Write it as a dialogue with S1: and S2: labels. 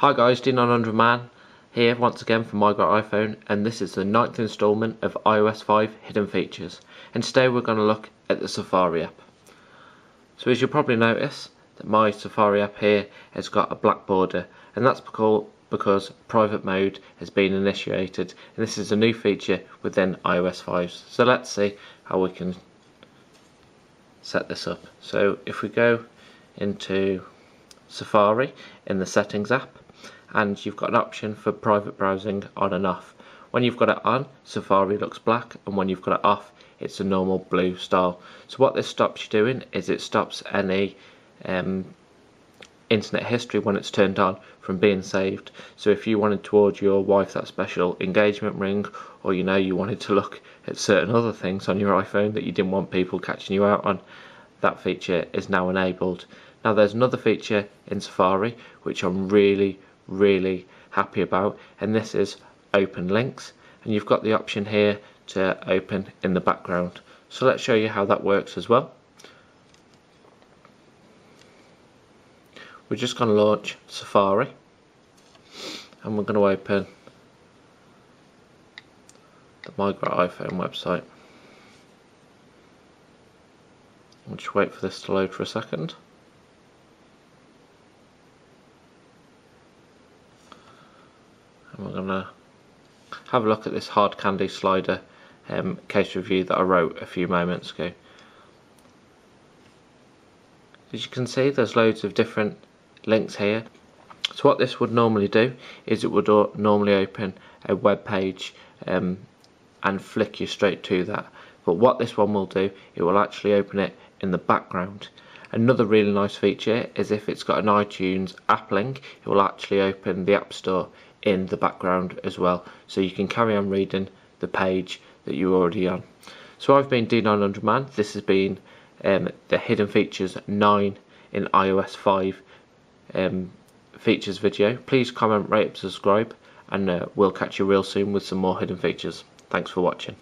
S1: Hi guys, D900Man here once again from My Great iPhone and this is the ninth installment of iOS 5 hidden features and today we're going to look at the Safari app. So as you'll probably notice that my Safari app here has got a black border and that's because private mode has been initiated and this is a new feature within iOS 5. So let's see how we can set this up. So if we go into Safari in the settings app and you've got an option for private browsing on and off. When you've got it on, Safari looks black, and when you've got it off, it's a normal blue style. So what this stops you doing is it stops any um, internet history when it's turned on from being saved. So if you wanted to order your wife that special engagement ring, or you know you wanted to look at certain other things on your iPhone that you didn't want people catching you out on, that feature is now enabled. Now there's another feature in Safari which I'm really really happy about and this is open links. And you've got the option here to open in the background. So let's show you how that works as well. We're just going to launch Safari and we're going to open the My Great iPhone website. We'll just wait for this to load for a second and we're to have a look at this hard candy slider um, case review that I wrote a few moments ago. As you can see there's loads of different links here. So what this would normally do is it would normally open a web page um, and flick you straight to that. But what this one will do, it will actually open it in the background. Another really nice feature is if it's got an iTunes app link, it will actually open the App Store in the background as well so you can carry on reading the page that you're already on. So I've been D900 Man, this has been um, the Hidden Features 9 in iOS 5 um, features video. Please comment, rate, subscribe and uh, we'll catch you real soon with some more hidden features. Thanks for watching.